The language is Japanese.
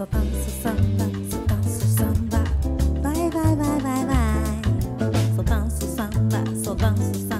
ソダンスサンバ。ソダンスサンバ。バイバイバイバイバイ。ソダンスサンバ。ソダンスサンバ。